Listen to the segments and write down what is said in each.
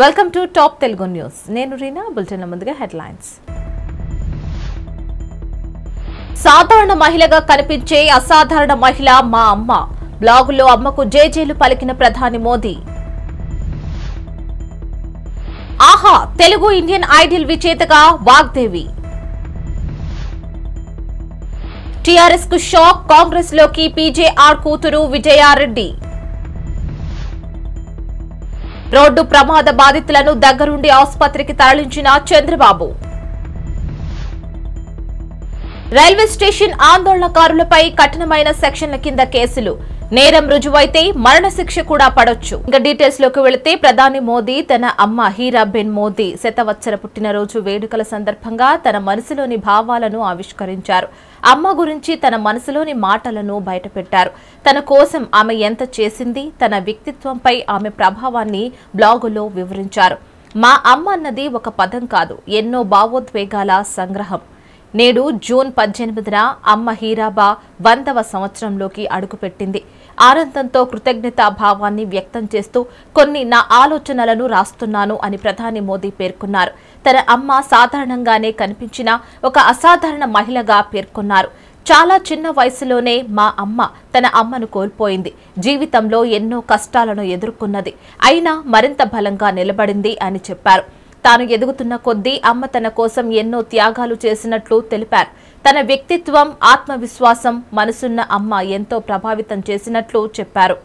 Welcome to top Telugu news నేను రీనా బులెటిన్ల ముందుగా headlines. సాధారణ మహిళగా కనిపించే అసాధారణ మహిళ మా అమ్మ. బ్లాగులో అమ్మకు జేజేలు పలికిన ప్రధాని మోదీ. ఆహా తెలుగు ఇండియన్ ఐడియల్ విజేతగా వాగ్దేవి. టీఆర్ఎస్కు షాక్ కాంగ్రెస్లోకి పీజేఆర్ కూతురు విజయారెడ్డి. రోడ్డు ప్రమాద బాధితులను దగ్గరుండి ఆసుపత్రికి తరలించిన చంద్రబాబు. రైల్వే స్టేషన్ ఆందోళనకారులపై కఠినమైన సెక్షన్ల కింద కేసులు. నేరం రుజువైతే మరణశిక్ష కూడా పడొచ్చు. ఇంకా డీటెయిల్స్లోకి వెళితే ప్రధాని మోదీ తన అమ్మ హీరాబెన్ మోదీ శతవత్సర పుట్టినరోజు వేడుకల సందర్భంగా తన మనసులోని భావాలను ఆవిష్కరించారు. అమ్మ గురించి తన మనసులోని మాటలను బయటపెట్టారు. తన కోసం ఆమె ఎంత చేసింది తన వ్యక్తిత్వంపై ఆమె ప్రభావాన్ని బ్లాగులో వివరించారు. మా అమ్మ అన్నది ఒక పదం కాదు ఎన్నో భావోద్వేగాల సంగ్రహం. నేడు జూన్ పద్దెనిమిదిన అమ్మ హీరాబా వందవ సంవత్సరంలోకి అడుగుపెట్టింది. ఆనందంతో కృతజ్ఞతా భావాన్ని వ్యక్తం చేస్తూ కొన్ని నా ఆలోచనలను రాస్తున్నాను అని ప్రధాని మోదీ పేర్కొన్నారు. తన అమ్మ సాధారణంగానే కనిపించిన ఒక అసాధారణ మహిళగా పేర్కొన్నారు. చాలా చిన్న వయసులోనే మా అమ్మ తన అమ్మను కోల్పోయింది. జీవితంలో ఎన్నో కష్టాలను ఎదుర్కొన్నది. అయినా మరింత బలంగా నిలబడింది అని చెప్పారు. తాను ఎదుగుతున్న కొద్దీ అమ్మ తన కోసం ఎన్నో త్యాగాలు చేసినట్లు తెలిపారు. తన వ్యక్తిత్వం ఆత్మవిశ్వాసం మనసున్న అమ్మ ఎంతో ప్రభావితం చేసినట్లు చెప్పారు.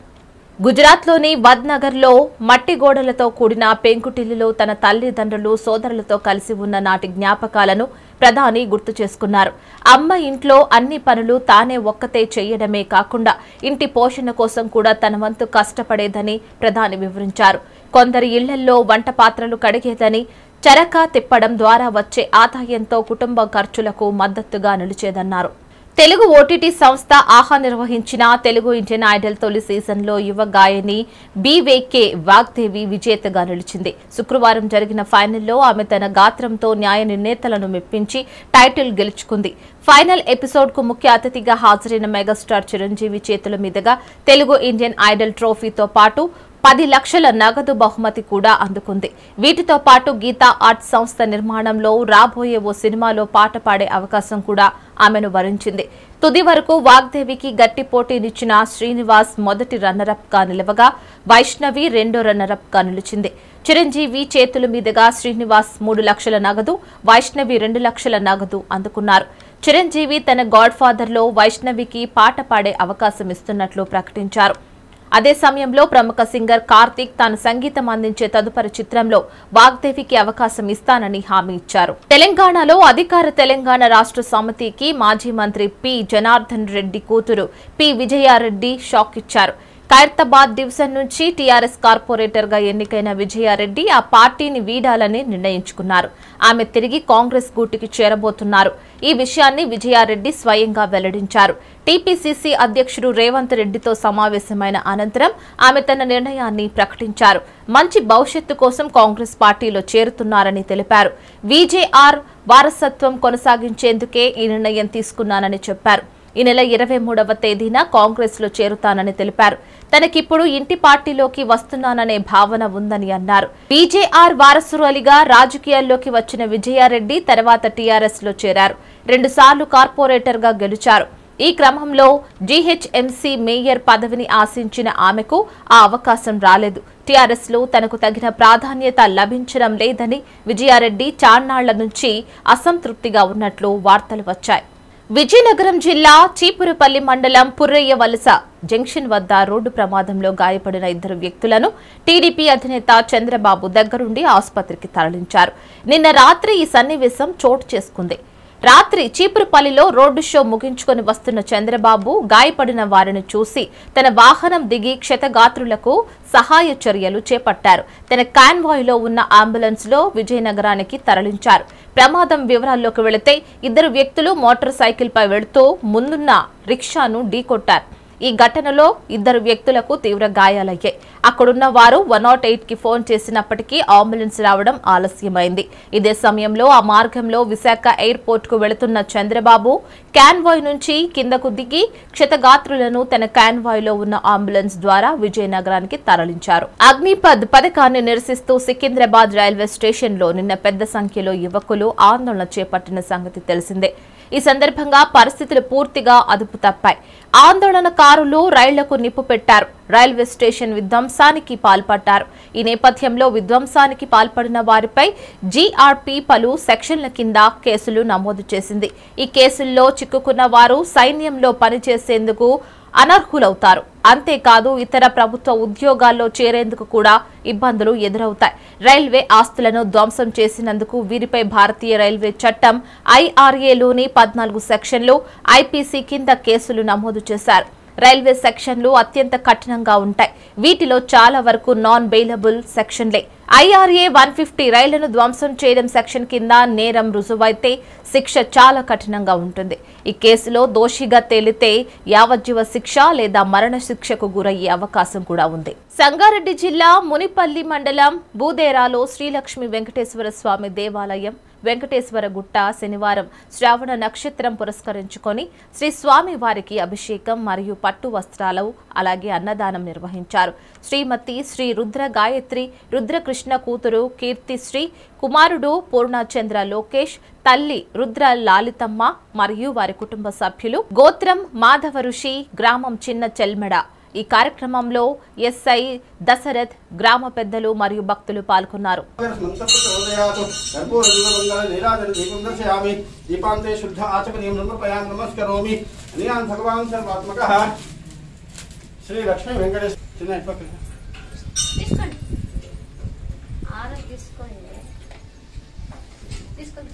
గుజరాత్లోని వద్నగర్లో మట్టి గోడలతో కూడిన పెంకుటిల్లులో తన తల్లిదండ్రులు సోదరులతో కలిసి ఉన్న నాటి జ్ఞాపకాలను ప్రధాని గుర్తు చేసుకున్నారు. అమ్మ ఇంట్లో అన్ని పనులు తానే ఒక్కతే చేయడమే కాకుండా ఇంటి పోషణ కోసం కూడా తన వంతు కష్టపడేదని ప్రధాని వివరించారు. కొందరి ఇళ్ళల్లో వంట పాత్రలు కడిగేదని చరకా తిప్పడం ద్వారా వచ్చే ఆదాయంతో కుటుంబ ఖర్చులకు మద్దతుగా నిలిచేదన్నారు. తెలుగు ఓటీటీ సంస్థ ఆహా నిర్వహించిన తెలుగు ఇండియన్ ఐడల్ తొలి సీజన్లో యువ గాయని బీవేకే వాగ్దేవి విజేతగా నిలిచింది. శుక్రవారం జరిగిన ఫైనల్లో ఆమె తన గాత్రంతో న్యాయ నిర్ణేతలను మెప్పించి టైటిల్ గెలుచుకుంది. ఫైనల్ ఎపిసోడ్కు ముఖ్య అతిథిగా హాజరైన మెగాస్టార్ చిరంజీవి చేతుల మీదుగా తెలుగు ఇండియన్ ఐడల్ ట్రోఫీతో పాటు పది లక్షల నగదు బహుమతి కూడా అందుకుంది. వీటితో పాటు గీతా ఆర్ట్ సంస్థ నిర్మాణంలో రాబోయే ఓ సినిమాలో పాట పాడే అవకాశం కూడా ఆమెను వరించింది. తుది వరకు వాగ్దేవికి గట్టి పోటీనిచ్చిన శ్రీనివాస్ మొదటి రన్నరప్గా నిలవగా వైష్ణవి రెండో రన్నరప్గా నిలిచింది. చిరంజీవి చేతుల మీదుగా శ్రీనివాస్ మూడు లక్షల నగదు వైష్ణవి రెండు లక్షల నగదు అందుకున్నారు. చిరంజీవి తన గాడ్ ఫాదర్లో వైష్ణవికి పాట పాడే అవకాశం ఇస్తున్నట్లు ప్రకటించారు. అదే సమయంలో ప్రముఖ సింగర్ కార్తీక్ తాను సంగీతం అందించే తదుపరి చిత్రంలో వాగ్దేవికి అవకాశం ఇస్తానని హామీ ఇచ్చారు. తెలంగాణలో అధికార తెలంగాణ రాష్ట్ర సమితికి మాజీ మంత్రి పి. జనార్దన్ రెడ్డి కూతురు పి. విజయారెడ్డి షాక్ ఇచ్చారు. ఖైరతాబాద్ డివిజన్ నుంచి టీఆర్ఎస్ కార్పొరేటర్గా ఎన్నికైన విజయారెడ్డి ఆ పార్టీని వీడాలని నిర్ణయించుకున్నారు. ఆమె తిరిగి కాంగ్రెస్ గూటికి చేరబోతున్నారు. ఈ విషయాన్ని విజయారెడ్డి స్వయంగా వెల్లడించారు. టీపీసీసీ అధ్యక్షుడు రేవంత్ రెడ్డితో సమావేశమైన అనంతరం ఆమె తన నిర్ణయాన్ని ప్రకటించారు. మంచి భవిష్యత్తు కోసం కాంగ్రెస్ పార్టీలో చేరుతున్నారని తెలిపారు. విజేఆర్ వారసత్వం కొనసాగించేందుకే ఈ నిర్ణయం తీసుకున్నానని చెప్పారు. ఈ నెల ఇరవై మూడవ తేదీన కాంగ్రెస్లో చేరుతానని తెలిపారు. తనకిప్పుడు ఇంటి పార్టీలోకి వస్తున్నాననే భావన ఉందని అన్నారు. బీజేఆర్ వారసురాలిగా రాజకీయాల్లోకి వచ్చిన విజయారెడ్డి తర్వాత టీఆర్ఎస్లో చేరారు. రెండుసార్లు కార్పొరేటర్గా గెలిచారు. ఈ క్రమంలో జీహెచ్ఎంసీ మేయర్ పదవిని ఆశించిన ఆమెకు ఆ అవకాశం రాలేదు. టీఆర్ఎస్లో తనకు తగిన ప్రాధాన్యత లభించడం లేదని విజయారెడ్డి చాన్నాళ్ళ నుంచి అసంతృప్తిగా ఉన్నట్లు వార్తలు వచ్చాయి. విజయనగరం జిల్లా చీపురుపల్లి మండలం పుర్రయ్య వలస జంక్షన్ వద్ద రోడ్డు ప్రమాదంలో గాయపడిన ఇద్దరు వ్యక్తులను టీడీపీ అధినేత చంద్రబాబు దగ్గరుండి ఆసుపత్రికి తరలించారు. నిన్న రాత్రి ఈ సన్నివేశం చోటు చేసుకుంది. రాత్రి చీపురుపల్లిలో రోడ్డు షో ముగించుకొని వస్తున్న చంద్రబాబు గాయపడిన వారిని చూసి తన వాహనం దిగి క్షతగాత్రులకు సహాయ చర్యలు చేపట్టారు. తన కాన్వాయ్లో ఉన్న అంబులెన్స్లో విజయనగరానికి తరలించారు. ప్రమాదం వివరాల్లోకి వెళితే ఇద్దరు వ్యక్తులు మోటార్ సైకిల్ పై వెళుతూ ముందున్న రిక్షాను ఢీకొట్టారు. ఈ ఘటనలో ఇద్దరు వ్యక్తులకు తీవ్ర గాయాలయ్యాయి. అక్కడున్న వారు వన్ నాట్ ఎయిట్కి ఫోన్ చేసినప్పటికీ అంబులెన్స్ రావడం ఆలస్యమైంది. ఇదే సమయంలో ఆ మార్గంలో విశాఖ ఎయిర్పోర్ట్కు వెళుతున్న చంద్రబాబు క్యాన్వాయ్ నుంచి కిందకు దిగి క్షతగాత్రులను తన క్యాన్వాయ్లో ఉన్న అంబులెన్స్ ద్వారా విజయనగరానికి తరలించారు. అగ్నిపథ్ పథకాన్ని నిరసిస్తూ సికింద్రాబాద్ రైల్వే స్టేషన్లో నిన్న పెద్ద సంఖ్యలో యువకులు ఆందోళన చేపట్టిన సంగతి తెలిసిందే. ఈ సందర్భంగా పరిస్థితులు పూర్తిగా అదుపు తప్పాయి. ఆందోళనకారులు రైళ్ళకు నిప్పు పెట్టారు. రైల్వే స్టేషన్ విధ్వంసానికి పాల్పడ్డారు. ఈ నేపథ్యంలో విధ్వంసానికి పాల్పడిన వారిపై జీఆర్పీ పలు సెక్షన్ల కింద కేసులు నమోదు చేసింది. ఈ కేసుల్లో చిక్కుకున్న వారు సైన్యంలో పనిచేసేందుకు అనర్హులవుతారు. అంతేకాదు ఇతర ప్రభుత్వ ఉద్యోగాల్లో చేరేందుకు కూడా ఇబ్బందులు ఎదురవుతాయి. రైల్వే ఆస్తులను ధ్వంసం చేసినందుకు వీరిపై భారతీయ రైల్వే చట్టం ఐఆర్ఏలోని పద్నాలుగు సెక్షన్లు ఐపీసీ కింద కేసులు నమోదు చేశారు. రైల్వే సెక్షన్లు అత్యంత కఠినంగా ఉంటాయి. వీటిలో చాలా వరకు నాన్ బెయిలబుల్ సెక్షన్లే. ఐఆర్ఏ వన్ ఫిఫ్టీ రైళ్ళను ధ్వంసం చేయడం సెక్షన్ కింద నేరం రుజువైతే శిక్ష చాలా కఠినంగా ఉంటుంది. ఈ కేసులో దోషిగా తేలితే యావజ్జీవ శిక్ష లేదా మరణ శిక్షకు గురయ్యే అవకాశం కూడా ఉంది. సంగారెడ్డి జిల్లా మునిపల్లి మండలం బూదేరాలో శ్రీలక్ష్మి వెంకటేశ్వర స్వామి దేవాలయం వెంకటేశ్వర గుట్ట శనివారం శ్రావణ నక్షత్రం పురస్కరించుకొని శ్రీ స్వామి వారికి అభిషేకం మరియు పట్టు వస్త్రాలు అలాగే అన్నదానం నిర్వహించారు. శ్రీమతి శ్రీ రుద్ర గాయత్రి రుద్రకృష్ణ కూతురు కీర్తిశ్రీ కుమారుడు పూర్ణచంద్ర లోకేష్ తల్లి రుద్ర లాలితమ్మ మరియు వారి కుటుంబ సభ్యులు గోత్రం మాధవ ఋషి గ్రామం చిన్న చెల్మెడ. ఈ కార్యక్రమంలో ఎస్ఐ దశరథ్ గ్రామ పెద్దలు మరియు భక్తులు పాల్గొన్నారు. శ్రీ లక్ష్మీ వెంకటేశ్ చిన్న. తీసుకోండి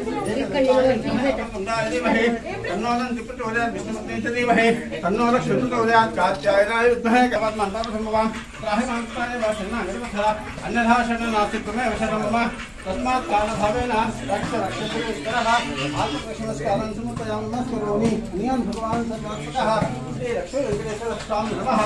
तन्नोदीमहे तन्नोदन त्रिपुट उदयात् विष्णुस्नेचदीमहे तन्नो लक्ष्मीपुट उदयात् कात्यायनाय विद्महे कवन्मन्तापसम्भवान् प्राहि महत्ताय वासन्नागरिमथरा अन्यथा शरणं नास्ति त्वमेव शरणं मम तस्मात् कालभावेन रक्ष रक्षते उत्तरः आत्मकृष्णस्कारान् समुत्तयां न करोमि नियं भगवान् सर्वात्मकः श्रीरक्षो वेङ्कटेश्वरस्वामि नमः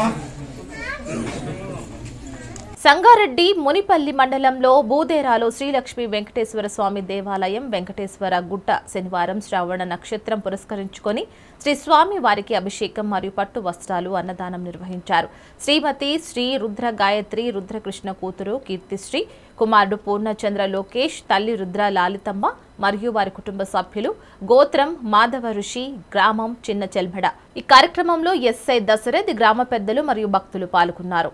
సంగారెడ్డి మునిపల్లి మండలంలో బూదేరాలో శ్రీలక్ష్మి వెంకటేశ్వర స్వామి దేవాలయం వెంకటేశ్వర గుట్ట శనివారం శ్రావణ నక్షత్రం పురస్కరించుకొని శ్రీ స్వామి వారికి అభిషేకం మరియు పట్టు వస్త్రాలు అన్నదానం నిర్వహించారు. శ్రీమతి శ్రీ రుద్ర గాయత్రి రుద్రకృష్ణ కూతురు కీర్తిశ్రీ కుమారుడు పూర్ణచంద్ర లోకేష్ తల్లి రుద్ర లాలితమ్మ మరియు వారి కుటుంబ సభ్యులు గోత్రం మాధవ ఋషి గ్రామం చిన్న చెల్మెడ ఈ కార్యక్రమంలో ఎస్ఐ దశరథ్ గ్రామ పెద్దలు మరియు భక్తులు పాల్గొన్నారు.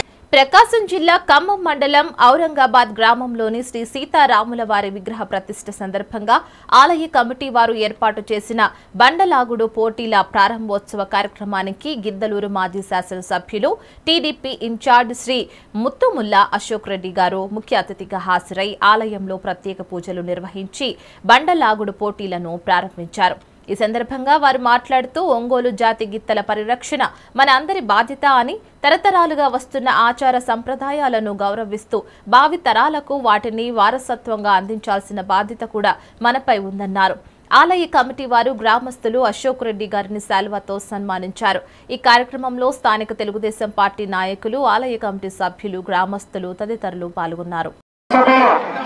ప్రకాశం జిల్లా ఖమ్మం మండలం ఔరంగాబాద్ గ్రామంలోని శ్రీ సీతారాముల వారి విగ్రహ ప్రతిష్ట సందర్భంగా ఆలయ కమిటీ వారు ఏర్పాటు చేసిన బండలాగుడు పోటీల ప్రారంభోత్సవ కార్యక్రమానికి గిద్దలూరు మాజీ శాసనసభ్యులు టీడీపీ ఇన్ఛార్జ్ శ్రీ ముత్తుముల్లా అశోక్ రెడ్డి గారు ముఖ్య అతిథిగా హాజరై ఆలయంలో ప్రత్యేక పూజలు నిర్వహించి బండలాగుడు పోటీలను ప్రారంభించారు. ఈ సందర్భంగా వారు మాట్లాడుతూ ఒంగోలు జాతి గిత్తల పరిరక్షణ మన అందరి బాధ్యత అని తరతరాలుగా వస్తున్న ఆచార సంప్రదాయాలను గౌరవిస్తూ భావి తరాలకు వాటిని వారసత్వంగా అందించాల్సిన బాధ్యత కూడా మనపై ఉందన్నారు. ఆలయ కమిటీ వారు గ్రామస్తులు అశోక్ రెడ్డి గారిని శాల్వాతో సన్మానించారు. ఈ కార్యక్రమంలో స్థానిక తెలుగుదేశం పార్టీ నాయకులు ఆలయ కమిటీ సభ్యులు గ్రామస్తులు తదితరులు పాల్గొన్నారు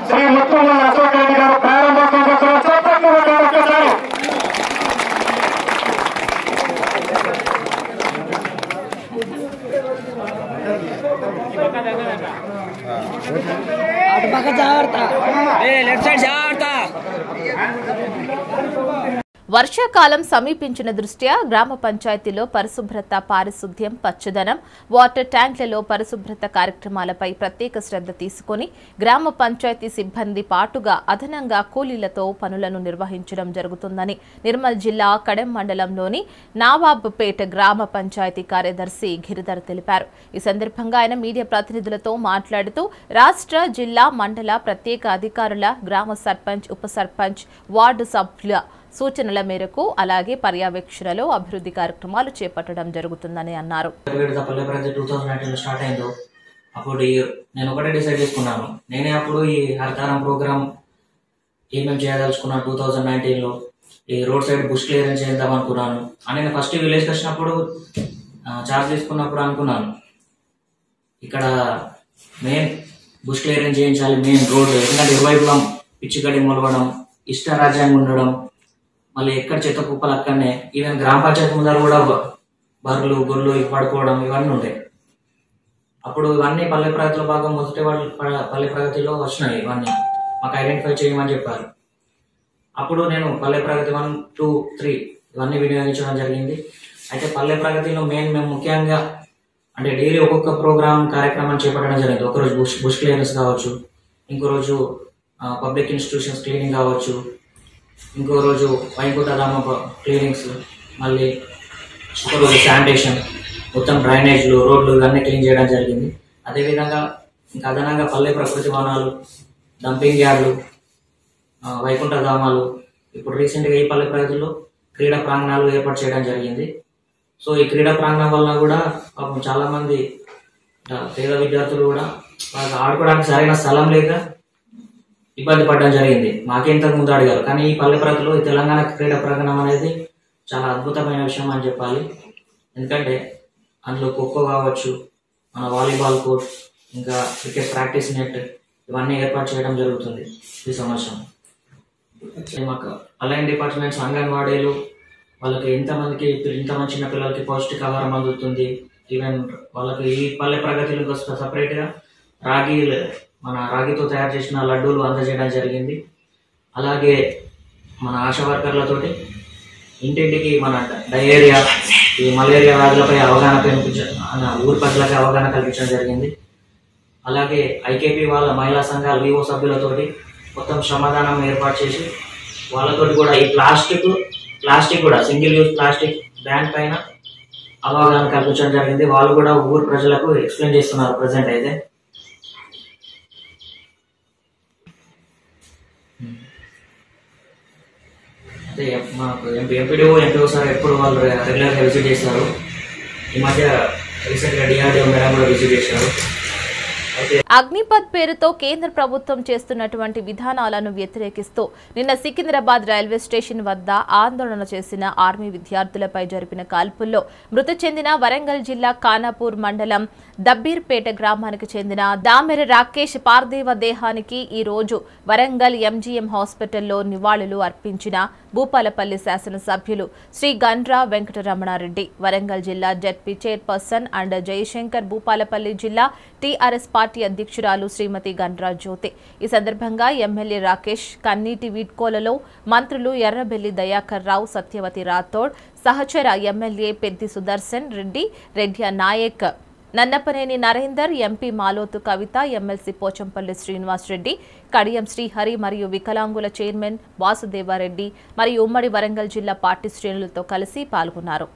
శ్రీ ముత్తుల అశోక్ రెడ్డి గారు ప్రారంభోత్సవం కోసం చప్పట్లు కొట్టారు ఒక్కసారి వర్షాకాలం సమీపించిన దృష్ట్యా గ్రామ పంచాయతీలో పరిశుభ్రత పారిశుద్ధ్యం పచ్చదనం వాటర్ ట్యాంక్లలో పరిశుభ్రత కార్యక్రమాలపై ప్రత్యేక శ్రద్ధ తీసుకొని గ్రామ పంచాయతీ సిబ్బంది పాటుగా అదనంగా కూలీలతో పనులను నిర్వహించడం జరుగుతుందని నిర్మల్ జిల్లా కడెం మండలంలోని నావాబ్పేట గ్రామ పంచాయతీ కార్యదర్శి గిరిధర్ తెలిపారు. ఈ సందర్భంగా ఆయన మీడియా ప్రతినిధులతో మాట్లాడుతూ రాష్ట్ర జిల్లా మండల ప్రత్యేక అధికారుల గ్రామ సర్పంచ్ ఉప సర్పంచ్ వార్డు సభ్యుల సూచనల మేరకు అలాగే పర్యవేక్షణలో అభివృద్ధి కార్యక్రమాలు చేపట్టడం జరుగుతుందని అన్నారు. టూ థౌసండ్ స్టార్ట్ అయిందో అప్పుడు నేను ఒకటే డిసైడ్ చేసుకున్నాను. నేనే అప్పుడు ఈ హరితారం ప్రోగ్రామ్ ఏమేమి చేయదలుచుకున్నాను టూ థౌజండ్ నైన్టీన్లో ఈ రోడ్ సైడ్ బుష్ క్లియరెన్స్ చేద్దాం అనుకున్నాను. అని నేను ఫస్ట్ విలేజ్కి వచ్చినప్పుడు చార్జ్ తీసుకున్నప్పుడు అనుకున్నాను. ఇక్కడ మెయిన్ బుష్ క్లియరెన్స్ చేయించాలి మెయిన్ రోడ్ ఎందుకంటే ఇరువైపులం పిచ్చి గడి మొలవడం ఇష్ట రాజ్యాంగం ఉండడం మళ్ళీ ఎక్కడ చెత్త కుప్పలు అక్కడనే ఈవెన్ గ్రామ పంచాయతీ ముందర కూడా బర్రెలు గొర్రెలు ఇవి పడుకోవడం ఇవన్నీ ఉంటాయి అప్పుడు ఇవన్నీ పల్లె ప్రగతిలో భాగం మొదటి వాళ్ళు ప- పల్లె ప్రగతిలో వచ్చినాయి ఇవన్నీ. మాకు ఐడెంటిఫై చేయమని చెప్పారు. అప్పుడు నేను Palle Pragathi one two three ఇవన్నీ వినియోగించడం జరిగింది. అయితే పల్లె ప్రగతిలో మెయిన్ మేము ముఖ్యంగా అంటే డైలీ ఒక్కొక్క ప్రోగ్రామ్ కార్యక్రమం చేపట్టడం జరిగింది. ఒకరోజు బుష్ బుష్ క్లియరెన్స్ కావచ్చు ఇంకో రోజు పబ్లిక్ ఇన్స్టిట్యూషన్స్ క్లీనింగ్ కావచ్చు ఇంకో రోజు వైకుంఠ ధామ క్లీనింగ్స్ మళ్ళీ ఒకరోజు శానిటేషన్ మొత్తం డ్రైనేజ్లు రోడ్లు ఇవన్నీ క్లీన్ చేయడం జరిగింది. అదేవిధంగా ఇంకా అదనంగా పల్లె ప్రకృతి వనాలు డంపింగ్ యార్డులు వైకుంఠ ధామాలు ఇప్పుడు రీసెంట్గా ఈ పల్లె ప్రగతిలో క్రీడా ప్రాంగణాలు ఏర్పాటు చేయడం జరిగింది. సో ఈ క్రీడా ప్రాంగణం వల్ల కూడా పాపం చాలామంది పేద విద్యార్థులు కూడా వాళ్ళకి ఆడుకోవడానికి సరైన స్థలం లేక ఇబ్బంది పడడం జరిగింది. మాకే ఇంతకు ముందు అడిగారు. కానీ ఈ పల్లె ప్రగతిలో తెలంగాణ క్రీడా ప్రకటన అనేది చాలా అద్భుతమైన విషయం అని చెప్పాలి. ఎందుకంటే అందులో ఖోఖో కావచ్చు మన వాలీబాల్ కోర్ట్ ఇంకా క్రికెట్ ప్రాక్టీస్ నెట్ ఇవన్నీ ఏర్పాటు చేయడం జరుగుతుంది ఈ సంవత్సరం. మాకు అలైన్ డిపార్ట్మెంట్స్ అంగన్వాడీలు వాళ్ళకి ఎంతమందికి ఇంతమంది చిన్న పిల్లలకి పౌష్టికాహారం అందుతుంది. ఈవెన్ వాళ్ళకి ఈ పల్లె ప్రగతిలో సపరేట్గా రాగి మన రాగితో తయారు చేసిన లడ్డూలు అందజేయడం జరిగింది. అలాగే మన ఆశా వర్కర్లతోటి ఇంటింటికి మన డయేరియా ఈ మలేరియా వ్యాధులపై అవగాహన పెంపించ ఊరి ప్రజలకి అవగాహన కల్పించడం జరిగింది. అలాగే ఐకేపీ వాళ్ళ మహిళా సంఘాల వివో సభ్యులతోటి మొత్తం శ్రమదానం ఏర్పాటు చేసి వాళ్ళతోటి కూడా ఈ ప్లాస్టిక్ ప్లాస్టిక్ కూడా సింగిల్ యూజ్ ప్లాస్టిక్ బ్యాన్ పైన అవగాహన కల్పించడం జరిగింది. వాళ్ళు కూడా ఊరు ప్రజలకు ఎక్స్ప్లెయిన్ చేస్తున్నారు ప్రజెంట్ అయితే. అంటే మాకు ఎంపీ ఎంపీడీఓ ఎంపీఓ సార్ ఎప్పుడు వాళ్ళు రెగ్యులర్గా విజిట్ చేస్తారు. ఈ మధ్య రీసెంట్గా డిఆర్డీఓ మేడం కూడా విజిట్ చేశారు అగ్నిపథ్ పేరుతో కేంద్ర ప్రభుత్వం చేస్తున్నటువంటి విధానాలను వ్యతిరేకిస్తూ నిన్న సికింద్రాబాద్ రైల్వే స్టేషన్ వద్ద ఆందోళన చేసిన ఆర్మీ విద్యార్థులపై జరిపిన కాల్పుల్లో మృతి చెందిన వరంగల్ జిల్లా ఖానాపూర్ మండలం దబ్బీర్పేట గ్రామానికి చెందిన దామెర రాకేష్ పార్థివ దేహానికి ఈ రోజు వరంగల్ ఎంజీఎం హాస్పిటల్లో నివాళులు అర్పించిన భూపాలపల్లి శాసనసభ్యులు శ్రీ గండ్రా వెంకటరమణారెడ్డి. వరంగల్ జిల్లా ZP chairperson and Jayashankar Bhupalpally జిల్లా టీఆర్ఎస్ పార్టీ పార్టీ అధ్యక్షురాలు శ్రీమతి గణరాజ్ జ్యోతి. ఈ సందర్భంగా ఎమ్మెల్యే రాకేష్ కన్నీటి వీడ్కోలలో మంత్రులు ఎర్రబెల్లి దయాకర్ రావు సత్యవతి రాథోడ్ సహచర MLA Peddi Sudarshan Reddy Reddy Nayak Nannapaneni Narender MP Maloth Kavitha MLC Pochampally Srinivas Reddy Kadiyam Srihari మరియు వికలాంగుల చైర్మన్ వాసుదేవారెడ్డి మరియు ఉమ్మడి వరంగల్ జిల్లా పార్టీ శ్రేణులతో కలిసి పాల్గొన్నారు.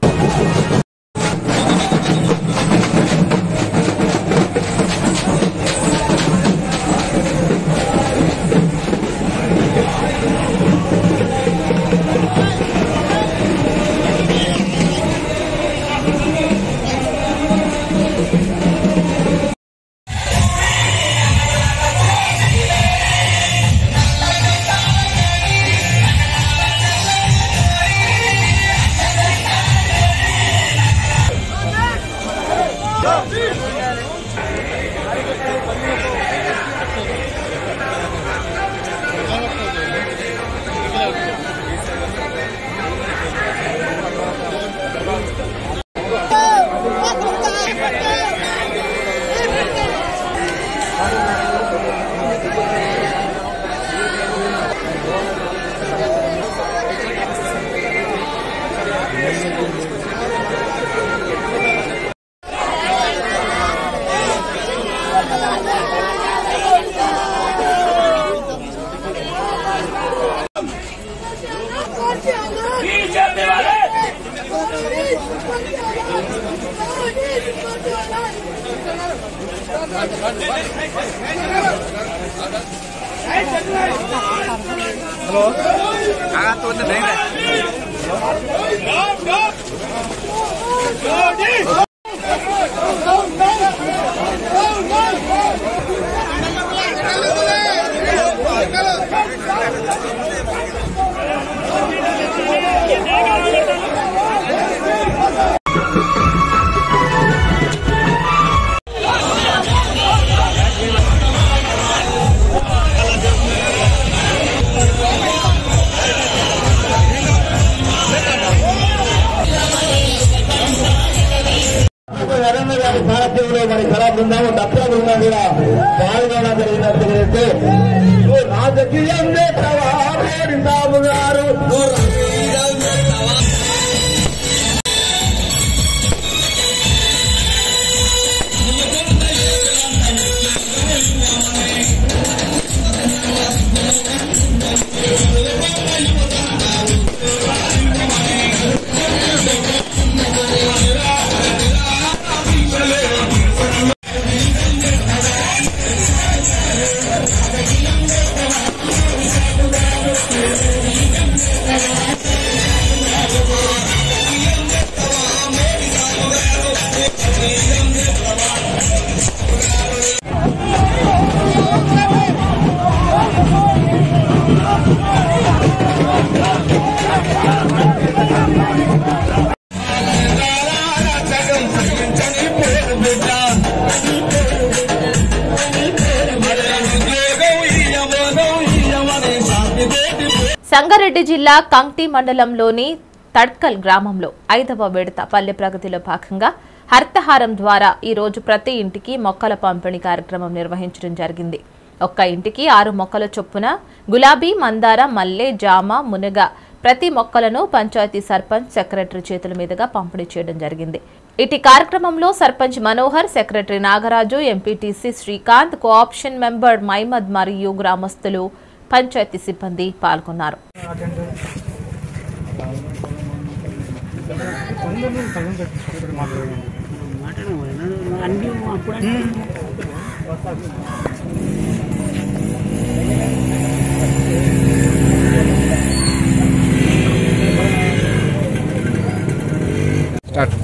సంగారెడ్డి జిల్లా కంక్టి మండలంలోని తడ్కల్ గ్రామంలో ఐదవ విడత పల్లె ప్రగతిలో భాగంగా హర్తహారం ద్వారా ఈ రోజు ప్రతి ఇంటికి మొక్కల పంపిణీ కార్యక్రమం నిర్వహించడం జరిగింది. ఒక్క ఇంటికి ఆరు మొక్కల చొప్పున గులాబీ మందార మల్లె జామ మునగ ప్రతి మొక్కలను పంచాయతీ సర్పంచ్ సెక్రటరీ చేతుల మీదుగా పంపిణీ చేయడం జరిగింది. ఇటు కార్యక్రమంలో sarpanch Manohar secretary Nagaraju MPTC Srikanth cooption member Mahmood మరియు గ్రామస్తులు పంచాయతీ సిబ్బంది పాల్గొన్నారు.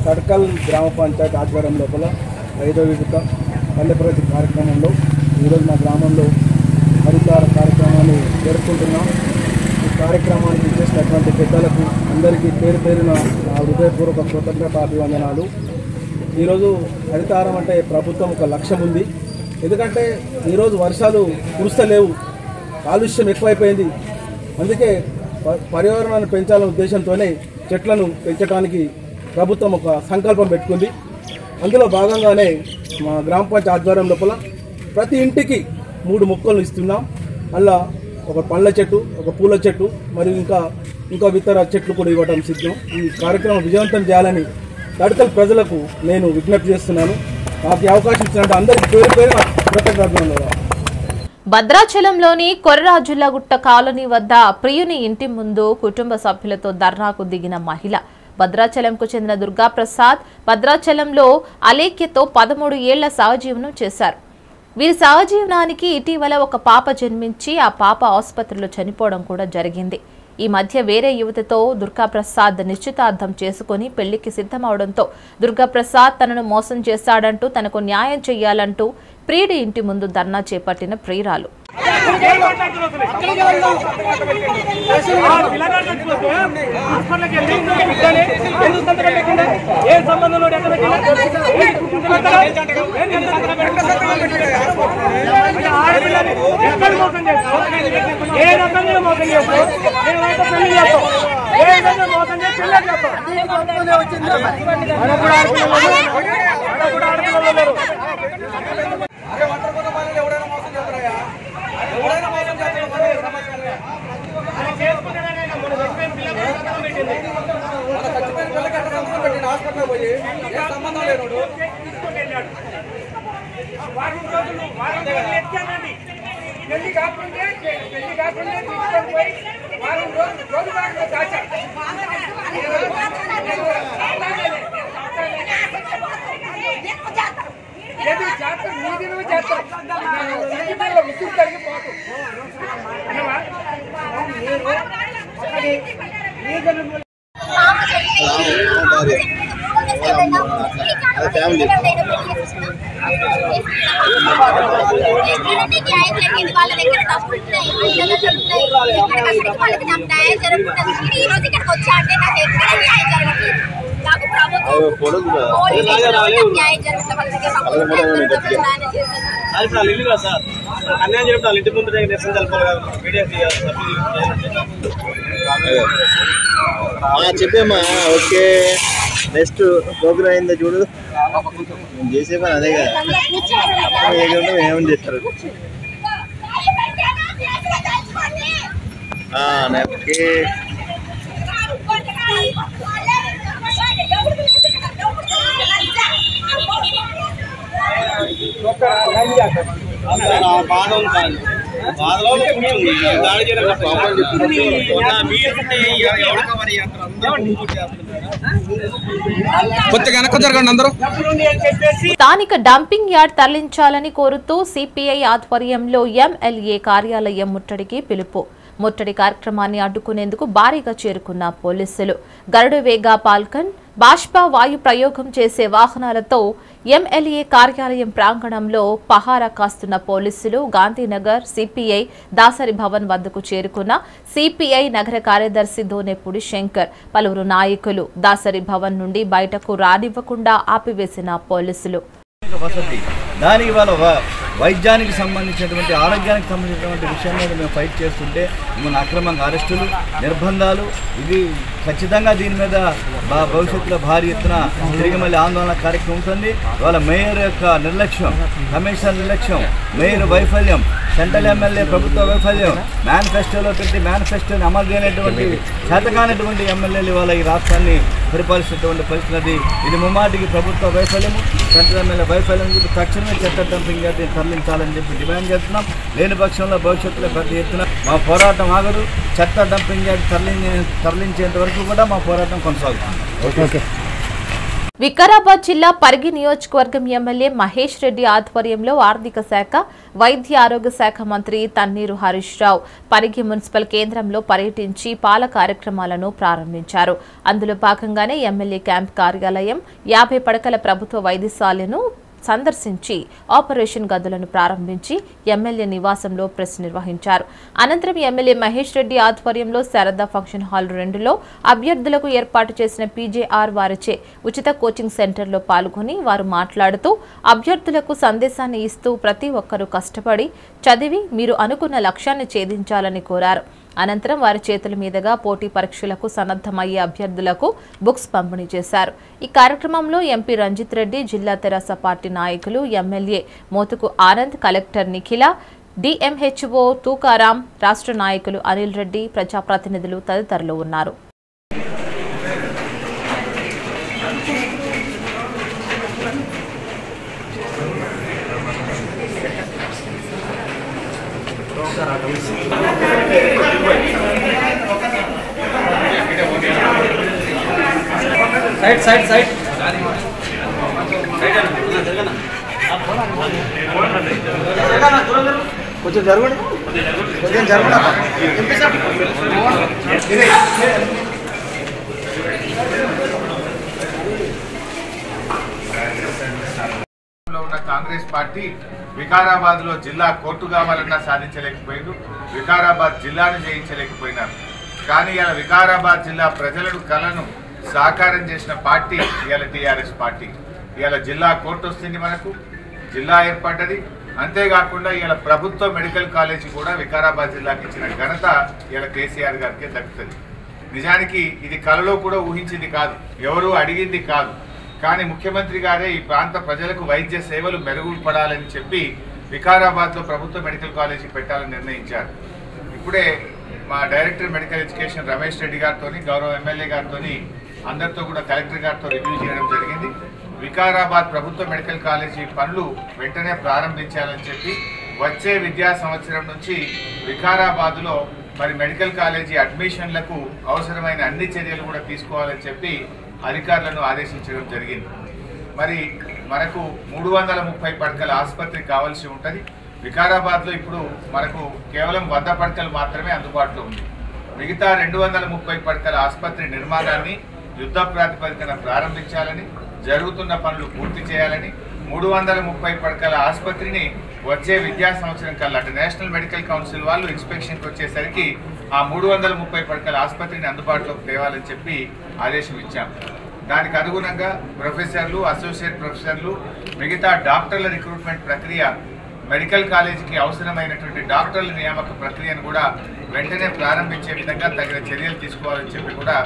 తడకల్ గ్రామ పంచాయతీ ఆధ్వర్యం లోపల ఐదో విడత పల్లె ప్రగతి కార్యక్రమంలో ఈరోజు మా గ్రామంలో హరితార అని జరుపుకుంటున్నాం ఈ కార్యక్రమానికి చేసినటువంటి పెద్దలకు అందరికీ పేరు పేరున నా హృదయపూర్వక కృతజ్ఞత అభివందనాలు. ఈరోజు హరితారం అంటే ప్రభుత్వం ఒక లక్ష్యం ఉంది. ఎందుకంటే ఈరోజు వర్షాలు కురుస్తలేవు కాలుష్యం ఎక్కువైపోయింది. అందుకే పర్యావరణాన్ని పెంచాలనే ఉద్దేశంతోనే చెట్లను పెంచడానికి ప్రభుత్వం ఒక సంకల్పం పెట్టుకుంది. అందులో భాగంగానే మా గ్రామ పంచాయతీ ఆధ్వర్యం లోపల ప్రతి ఇంటికి మూడు మొక్కలను ఇస్తున్నాం. అలా ఒక పండ్ల చెట్టు ఒక పూల చెట్టు మరియు ఇంకా ఇంకా ఇతర చెట్లు కూడా ఇవ్వడం సిద్ధం. ఈ కార్యక్రమం విజయవంతం చేయాలని తడకల్ ప్రజలకు నేను విజ్ఞప్తి చేస్తున్నాను. నాకు అవకాశం ఇచ్చినట్టు అందరికీ పేరు పేరు కృతజ్ఞతలు. భద్రాచలంలోని కొర్రాజుల్లగుట్ట కాలనీ వద్ద ప్రియుని ఇంటి ముందు కుటుంబ సభ్యులతో ధర్నాకు దిగిన మహిళ. భద్రాచలంకు చెందిన దుర్గాప్రసాద్ భద్రాచలంలో అలేఖ్యతో పదమూడు ఏళ్ళ సహజీవనం చేశారు. వీరి సహజీవనానికి ఇటీవల ఒక పాప జన్మించి ఆ పాప ఆసుపత్రిలో చనిపోవడం కూడా జరిగింది. ఈ మధ్య వేరే యువతితో దుర్గాప్రసాద్ నిశ్చితార్థం చేసుకుని పెళ్ళికి సిద్ధమవడంతో దుర్గాప్రసాద్ తనను మోసం చేశాడంటూ తనకు న్యాయం చేయాలంటూ ప్రియుడి ఇంటి ముందు ధర్నా చేపట్టిన ప్రియురాలు. ఏ సంబంధంలో మోసం ఏ రకంగా పెళ్ళి చేస్తావు మనకు కూడా ఆడపిల్లలు లేరు. మనకు కూడా ఆడపిల్లలు లేరు. అది చేసుకుంటేనే నేను మొన్న చచ్చిపోయిన పిల్లకి సంతకం పెట్టింది. తీసుకొని వెళ్ళాడు. వారం రోజులు వారం రోజులు ఎత్తానండి పెళ్ళి కాకుండా పెళ్ళి కాకుండా తీసుకొని పోయి వారం రోజులు రోజు కాకుండా దాచారు ఏది చేస్తారు నీది నువ్వు చేస్తావు ఇంటిలో విసుగు కలిగిపోతు వాళ్ళ దగ్గర డబ్బులు ఉన్నాయి అండదండలు ఉన్నాయి ఎక్కడ కష్టపడి వాళ్ళకి నాకు న్యాయం జరుగుతుంది ఈ రోజు ఇక్కడికి వచ్చా అంటే నాకు ఎక్కడ న్యాయం జరగట్లేదు నాకు ప్రభుత్వం న్యాయం జరుగుతుంది సార్? అన్యాయం చెప్తే వాళ్ళ ఇంటి ముందు నిరసన తెలపాలి కదా. మీడియా చెప్పేమ్మా ఓకే. నెక్స్ట్ ప్రోగ్రామ్ అయిందా చూడు. నేను చేసే పని అదే కదా. ఏమని చేస్తారు ఓకే బాధ ఉంది సార్ బాధలో పుణ్యం ఉంది. దాడి చేయడం కష్టం. నా మీరు ఉంటే ఎవరికో మరి అంటారు. అందరూ స్థానిక డంపింగ్ యార్డ్ తరలించాలని కోరుతూ సిపిఐ ఆధ్వర్యంలో ఎంఎల్ఏ కార్యాలయం ముట్టడికి పిలుపు. ముట్టడి కార్యక్రమాన్ని అడ్డుకునేందుకు భారీగా చేరుకున్న పోలీసులు. గరుడు వేగా పాల్కన్ బాష్పా వాయు ప్రయోగం చేసే వాహనాలతో ఎంఎల్ఏ కార్యాలయం ప్రాంగణంలో పహారా కాస్తున్న పోలీసులు గాంధీనగర్ సిపిఐ దాసరి భవన్ వద్దకు చేరుకున్న సిపిఐ నగర కార్యదర్శి దోనెపూడి శంకర్ పలువురు నాయకులు దాసరి భవన్ నుండి బయటకు రానివ్వకుండా ఆపివేసిన పోలీసులు. వైద్యానికి సంబంధించినటువంటి ఆరోగ్యానికి సంబంధించినటువంటి విషయం మీద మేము ఫైట్ చేస్తుంటే మన అక్రమంగా అరెస్టులు నిర్బంధాలు ఇది ఖచ్చితంగా దీని మీద భవిష్యత్తులో భారీ ఎత్తున తిరిగి మళ్ళీ ఆందోళన కార్యక్రమం ఉంటుంది. వాళ్ళ మేయర్ యొక్క నిర్లక్ష్యం కమిషనర్ నిర్లక్ష్యం మేయర్ వైఫల్యం సెంట్రల్ ఎమ్మెల్యే ప్రభుత్వ వైఫల్యం మేనిఫెస్టోలో పెట్టి మేనిఫెస్టోని అమలు చేయనటువంటి చేతకానటువంటి ఎమ్మెల్యేలు ఇవాళ ఈ రాష్ట్రాన్ని పరిపాలిస్తున్నటువంటి పరిస్థితి ఇది ముమ్మాటికి ప్రభుత్వ వైఫల్యము సెంట్రల్ ఎమ్మెల్యే వైఫల్యం తక్షణమే చట్ట డంపింగ్ యార్డ్ని తరలించాలని చెప్పి డిమాండ్ చేస్తున్నాం. లేని పక్షంలో భవిష్యత్తులో పెద్ద ఎత్తున మా పోరాటం ఆగదు. చట్ట డంపింగ్ యార్డ్ తరలించే తరలించేంత వరకు కూడా మా పోరాటం కొనసాగుతుంది. వికారాబాద్ జిల్లా పరిగి నియోజకవర్గం ఎమ్మెల్యే మహేష్ రెడ్డి ఆధ్వర్యంలో ఆర్థిక శాఖ వైద్య ఆరోగ్య శాఖ మంత్రి తన్నీరు హరీష్ రావు పరిగి మున్సిపల్ కేంద్రంలో పర్యటించి పాల కార్యక్రమాలను ప్రారంభించారు. అందులో భాగంగానే ఎమ్మెల్యే క్యాంప్ కార్యాలయం యాభై పడకల ప్రభుత్వ వైద్యశాలను సందర్శించి ఆపరేషన్ గదులను ప్రారంభించి ఎమ్మెల్యే నివాసంలో ప్రెస్ నిర్వహించారు. అనంతరం ఎమ్మెల్యే మహేష్ రెడ్డి ఆధ్వర్యంలో శారదా ఫంక్షన్ హాల్ రెండులో అభ్యర్థులకు ఏర్పాటు చేసిన పీజేఆర్ వారిచే ఉచిత కోచింగ్ సెంటర్లో పాల్గొని వారు మాట్లాడుతూ అభ్యర్థులకు సందేశాన్ని ఇస్తూ ప్రతి ఒక్కరూ కష్టపడి చదివి మీరు అనుకున్న లక్ష్యాన్ని ఛేదించాలని కోరారు. అనంతరం వారి చేతుల మీదుగా పోటీ పరీక్షలకు సన్నద్ధమయ్యే అభ్యర్థులకు బుక్స్ పంపిణీ చేశారు. ఈ కార్యక్రమంలో ఎంపీ రంజిత్ రెడ్డి జిల్లా తెరాస పార్టీ నాయకులు MLA Mothuku Anand collector Nikhila DMHO Tukaram రాష్ట్ర నాయకులు అనిల్ రెడ్డి ప్రజాప్రతినిధులు తదితరులు ఉన్నారు. Side side side. కొంచెం జరగండి. కొంచెం జరగండి. లో ఉన్న కాంగ్రెస్ పార్టీ వికారాబాద్లో జిల్లా కోర్టు కావాలన్నా సాధించలేకపోయింది. వికారాబాద్ జిల్లాను జయించలేకపోయినారు. కానీ ఇలా వికారాబాద్ జిల్లా ప్రజలను కలను సహకారం చేసిన పార్టీ ఇవాళ టీఆర్ఎస్ పార్టీ. ఇవాళ జిల్లా కోర్టు వస్తుంది మనకు జిల్లా ఏర్పడ్డది. అంతేకాకుండా ఇవాళ ప్రభుత్వ మెడికల్ కాలేజీ కూడా వికారాబాద్ జిల్లాకి ఇచ్చిన ఘనత ఇవాళ కేసీఆర్ గారికి దక్కుతుంది. నిజానికి ఇది కలలో కూడా ఊహించింది కాదు ఎవరు అడిగింది కాదు. కానీ ముఖ్యమంత్రి గారే ఈ ప్రాంత ప్రజలకు వైద్య సేవలు మెరుగుపడాలని చెప్పి వికారాబాద్లో ప్రభుత్వ మెడికల్ కాలేజీ పెట్టాలని నిర్ణయించారు. ఇప్పుడే మా director medical education Ramesh Reddy గారితో గౌరవ ఎమ్మెల్యే గారితో అందరితో కూడా కలెక్టర్ గారితో రివ్యూ చేయడం జరిగింది. వికారాబాద్ ప్రభుత్వ మెడికల్ కాలేజీ పనులు వెంటనే ప్రారంభించాలని చెప్పి వచ్చే విద్యా సంవత్సరం నుంచి వికారాబాద్లో మరి మెడికల్ కాలేజీ అడ్మిషన్లకు అవసరమైన అన్ని చర్యలు కూడా తీసుకోవాలని చెప్పి అధికారులను ఆదేశించడం జరిగింది. మరి మనకు మూడు వందల ముప్పై పడకల ఆసుపత్రి కావాల్సి ఉంటుంది. వికారాబాద్లో ఇప్పుడు మనకు కేవలం వంద పడకలు మాత్రమే అందుబాటులో ఉంది. మిగతా రెండు వందల ముప్పై పడకల ఆసుపత్రి నిర్మాణాన్ని యుద్ధ ప్రాతిపదికన ప్రారంభించాలని జరుగుతున్న పనులు పూర్తి చేయాలని మూడు వందల ముప్పై పడకల ఆసుపత్రిని వచ్చే విద్యా సంవత్సరం కల్లా అంటే నేషనల్ మెడికల్ కౌన్సిల్ వాళ్ళు ఇన్స్పెక్షన్కి వచ్చేసరికి ఆ మూడు వందల ముప్పై పడకల ఆసుపత్రిని అందుబాటులోకి తేవాలని చెప్పి ఆదేశం ఇచ్చాం. దానికి అనుగుణంగా ప్రొఫెసర్లు అసోసియేట్ ప్రొఫెసర్లు మిగతా డాక్టర్ల రిక్రూట్మెంట్ ప్రక్రియ మెడికల్ కాలేజీకి అవసరమైనటువంటి డాక్టర్ల నియామక ప్రక్రియను కూడా వెంటనే ప్రారంభించే విధంగా తగిన చర్యలు తీసుకోవాలని చెప్పి కూడా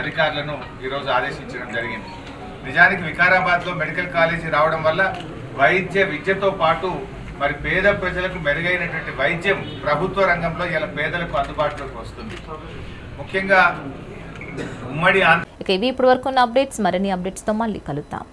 అధికారులను ఈరోజు ఆదేశించడం జరిగింది. నిజానికి వికారాబాద్లో మెడికల్ కాలేజీ రావడం వల్ల వైద్య విద్యతో పాటు మరి పేద ప్రజలకు మెరుగైనటువంటి వైద్యం ప్రభుత్వ రంగంలో ఇలా పేదలకు అందుబాటులోకి వస్తుంది. ముఖ్యంగా ఉమ్మడి ఇవి ఇప్పటి వరకు ఉన్న అప్డేట్స్. మరిన్ని అప్డేట్స్తో మళ్ళీ కలుద్దాం.